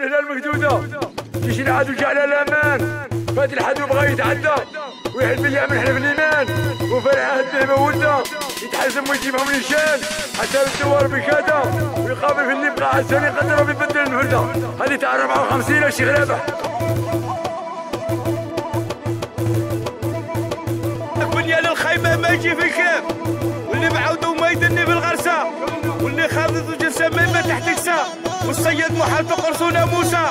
والهلال مقدودة جيش العدو جعل الأمان. فات الحد وبغى يتعدى ويحل باليمن حلف الإيمان. وفرح به مودة يتحزم ويجيبهم نشان حتى الدوار بكادة ويقابل في اللي بقى عشان يقدر ويبدل المهردة هذه تاع 54 الشيخ رابح بنيان الخيمة ما يجي في كيف محال في قرصونة موسى.